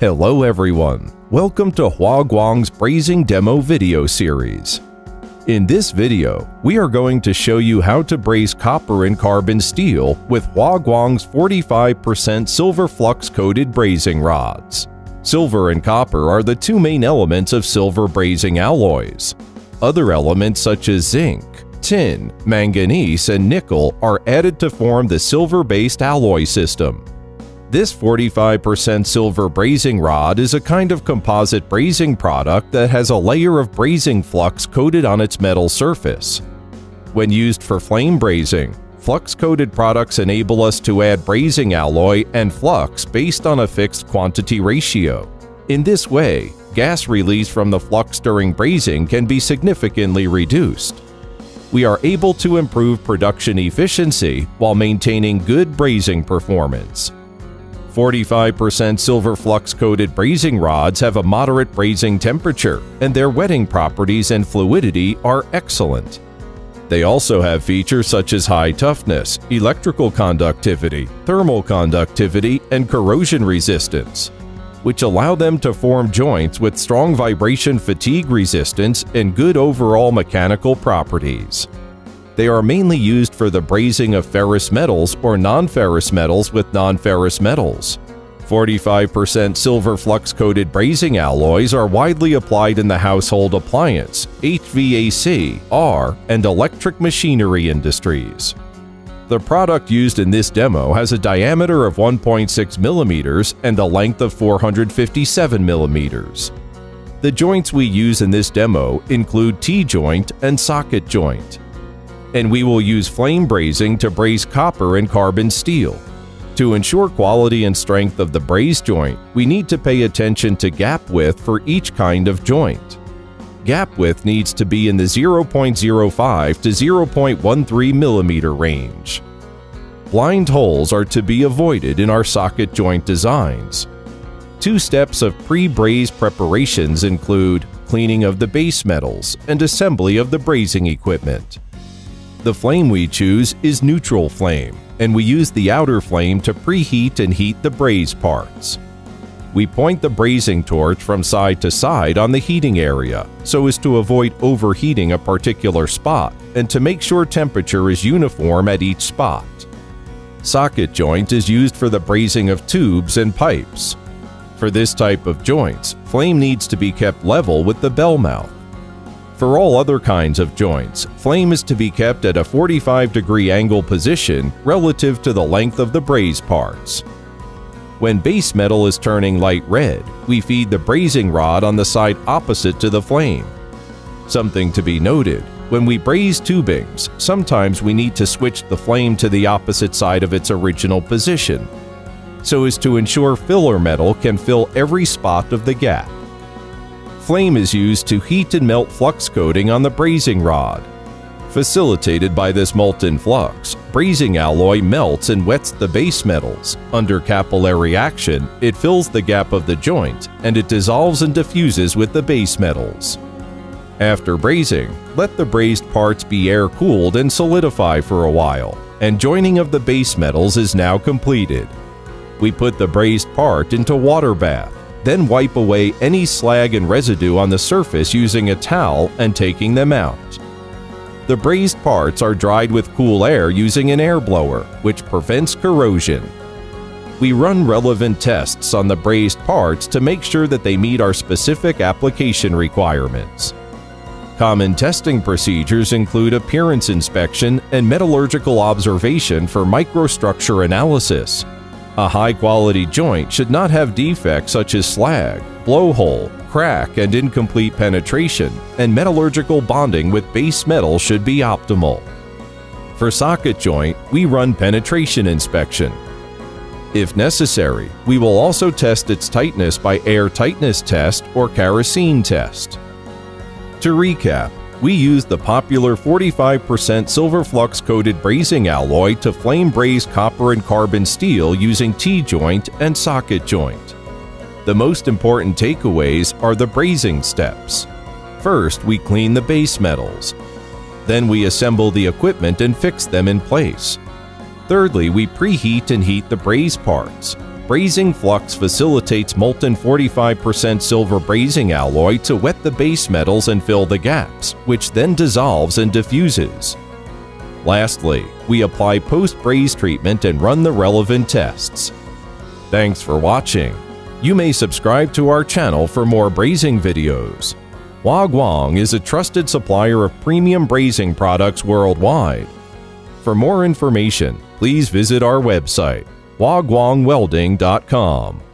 Hello everyone, welcome to Huaguang's Brazing Demo video series. In this video, we are going to show you how to braze copper and carbon steel with Huaguang's 45% silver flux-coated brazing rods. Silver and copper are the two main elements of silver brazing alloys. Other elements such as zinc, tin, manganese, and nickel are added to form the silver-based alloy system. This 45% silver brazing rod is a kind of composite brazing product that has a layer of brazing flux coated on its metal surface. When used for flame brazing, flux-coated products enable us to add brazing alloy and flux based on a fixed quantity ratio. In this way, gas release from the flux during brazing can be significantly reduced. We are able to improve production efficiency while maintaining good brazing performance. 45% silver flux-coated brazing rods have a moderate brazing temperature, and their wetting properties and fluidity are excellent. They also have features such as high toughness, electrical conductivity, thermal conductivity, and corrosion resistance, which allow them to form joints with strong vibration fatigue resistance and good overall mechanical properties. They are mainly used for the brazing of ferrous metals or non-ferrous metals with non-ferrous metals. 45% silver flux-coated brazing alloys are widely applied in the household appliance, HVAC, R, and electric machinery industries. The product used in this demo has a diameter of 1.6 mm and a length of 457 mm. The joints we use in this demo include T-joint and socket joint and we will use flame brazing to braze copper and carbon steel. To ensure quality and strength of the braze joint, we need to pay attention to gap width for each kind of joint. Gap width needs to be in the 0.05 to 0.13 mm range. Blind holes are to be avoided in our socket joint designs. Two steps of pre-braze preparations include cleaning of the base metals and assembly of the brazing equipment. The flame we choose is neutral flame, and we use the outer flame to preheat and heat the braze parts. We point the brazing torch from side to side on the heating area so as to avoid overheating a particular spot and to make sure temperature is uniform at each spot. Socket joint is used for the brazing of tubes and pipes. For this type of joints, flame needs to be kept level with the bell mouth. For all other kinds of joints, flame is to be kept at a 45 degree angle position relative to the length of the braze parts. When base metal is turning light red, we feed the brazing rod on the side opposite to the flame. Something to be noted, when we braze tubings, sometimes we need to switch the flame to the opposite side of its original position, so as to ensure filler metal can fill every spot of the gap flame is used to heat and melt flux coating on the brazing rod. Facilitated by this molten flux, brazing alloy melts and wets the base metals. Under capillary action, it fills the gap of the joint and it dissolves and diffuses with the base metals. After brazing, let the brazed parts be air-cooled and solidify for a while, and joining of the base metals is now completed. We put the brazed part into water bath. Then wipe away any slag and residue on the surface using a towel and taking them out. The brazed parts are dried with cool air using an air blower, which prevents corrosion. We run relevant tests on the brazed parts to make sure that they meet our specific application requirements. Common testing procedures include appearance inspection and metallurgical observation for microstructure analysis, a high-quality joint should not have defects such as slag, blowhole, crack, and incomplete penetration, and metallurgical bonding with base metal should be optimal. For socket joint, we run penetration inspection. If necessary, we will also test its tightness by air tightness test or kerosene test. To recap, we use the popular 45% silver flux coated brazing alloy to flame braze copper and carbon steel using T-joint and socket joint. The most important takeaways are the brazing steps. First, we clean the base metals. Then we assemble the equipment and fix them in place. Thirdly, we preheat and heat the braze parts. Brazing flux facilitates molten 45% silver brazing alloy to wet the base metals and fill the gaps, which then dissolves and diffuses. Lastly, we apply post-braze treatment and run the relevant tests. Thanks for watching. You may subscribe to our channel for more brazing videos. Hua Guang is a trusted supplier of premium brazing products worldwide. For more information, please visit our website, huaguangwelding.com.